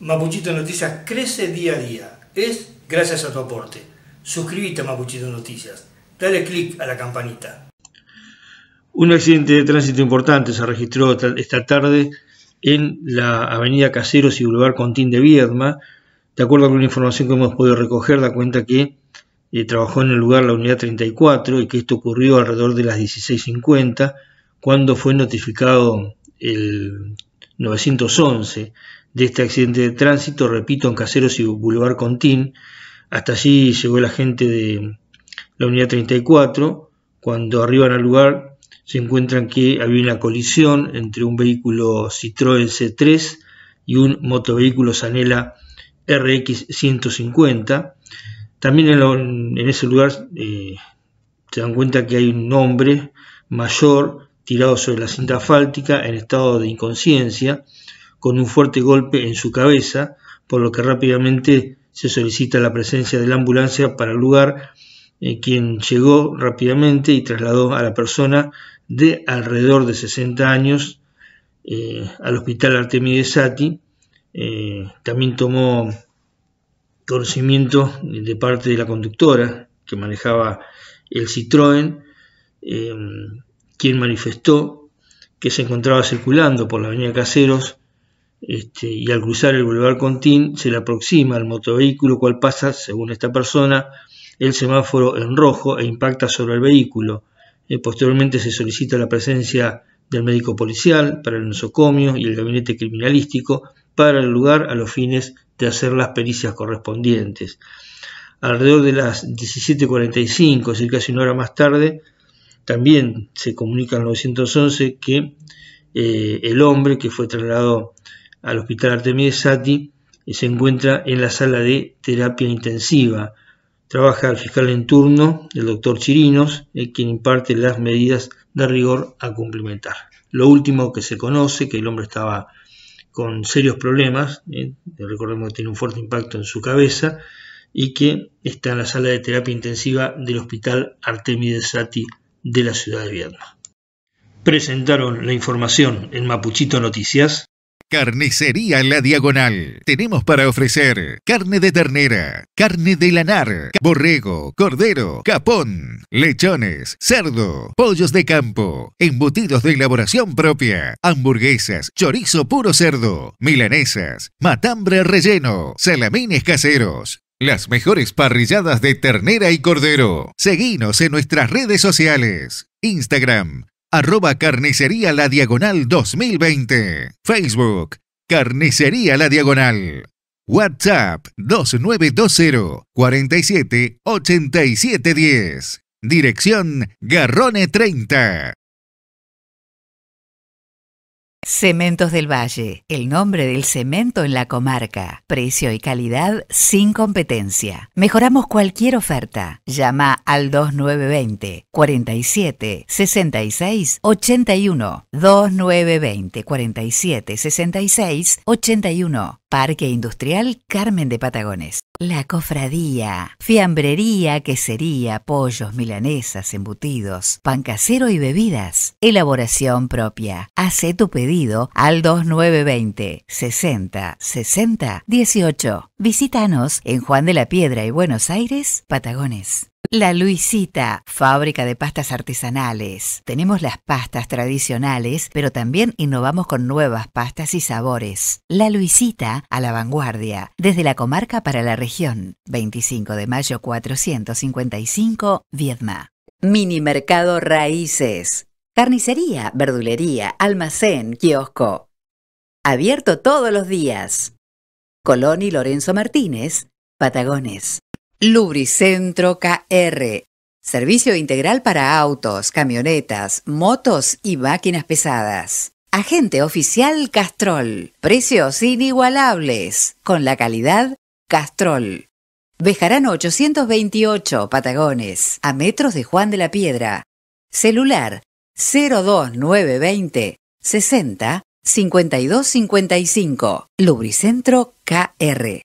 Mapuchito Noticias crece día a día. Es gracias a tu aporte. Suscríbete a Mapuchito Noticias. Dale click a la campanita. Un accidente de tránsito importante se registró esta tarde en la avenida Caseros y Boulevard Contín de Viedma. De acuerdo con la información que hemos podido recoger, da cuenta que eh, trabajó en el lugar la unidad 34 y que esto ocurrió alrededor de las 16.50 cuando fue notificado el 911 de este accidente de tránsito, repito, en Caseros y Boulevard Contín. Hasta allí llegó la gente de la unidad 34. Cuando arriban al lugar se encuentran que había una colisión entre un vehículo Citroën C3 y un motovehículo Sanela RX 150. También en, ese lugar eh, se dan cuenta que hay un hombre mayor tirado sobre la cinta asfáltica en estado de inconsciencia, con un fuerte golpe en su cabeza, por lo que rápidamente se solicita la presencia de la ambulancia para el lugar, eh, quien llegó rápidamente y trasladó a la persona de alrededor de 60 años eh, al hospital Artemides Sati. Eh, también tomó conocimiento de parte de la conductora que manejaba el Citroën, quien manifestó que se encontraba circulando por la avenida Caseros este, y al cruzar el Boulevard Contín se le aproxima al motovehículo cual pasa, según esta persona, el semáforo en rojo e impacta sobre el vehículo. Eh, posteriormente se solicita la presencia del médico policial para el nosocomio y el gabinete criminalístico para el lugar a los fines de hacer las pericias correspondientes. Alrededor de las 17.45, es decir, casi una hora más tarde, también se comunica al 911 que eh, el hombre que fue trasladado al hospital Artemides Sati eh, se encuentra en la sala de terapia intensiva. Trabaja el fiscal en turno, el doctor Chirinos, eh, quien imparte las medidas de rigor a cumplimentar. Lo último que se conoce, que el hombre estaba con serios problemas, recordemos que tiene un fuerte impacto en su cabeza, y que está en la sala de terapia intensiva del hospital Artemides Sati de la ciudad de Viedma. Presentaron la información en Mapuchito Noticias. Carnicería La Diagonal. Tenemos para ofrecer carne de ternera, carne de lanar, borrego, cordero, capón, lechones, cerdo, pollos de campo, embutidos de elaboración propia, hamburguesas, chorizo puro cerdo, milanesas, matambre relleno, salamines caseros, las mejores parrilladas de ternera y cordero. Seguinos en nuestras redes sociales. Instagram, arroba carnicería la diagonal 2020. Facebook, carnicería la diagonal. WhatsApp 2920 47 87 10. Dirección Garrone 30. Cementos del Valle, el nombre del cemento en la comarca. Precio y calidad sin competencia. Mejoramos cualquier oferta. Llama al 2920 47 66 81. 2920 47 66 81. Parque Industrial Carmen de Patagones. La cofradía, fiambrería, quesería, pollos, milanesas, embutidos, pan casero y bebidas. Elaboración propia. Hace tu pedido al 2920 60 60 18. Visítanos en Juan de la Piedra y Buenos Aires, Patagones. La Luisita, fábrica de pastas artesanales. Tenemos las pastas tradicionales, pero también innovamos con nuevas pastas y sabores. La Luisita, a la vanguardia, desde la comarca para la región. 25 de mayo 455, Viedma. Mini Mercado Raíces. Carnicería, verdulería, almacén, kiosco. Abierto todos los días. Colón y Lorenzo Martínez, Patagones. Lubricentro KR. Servicio integral para autos, camionetas, motos y máquinas pesadas. Agente oficial Castrol. Precios inigualables. Con la calidad Castrol. Bejarano 828, Patagones, a metros de Juan de la Piedra. Celular 02920 60 5255. Lubricentro KR.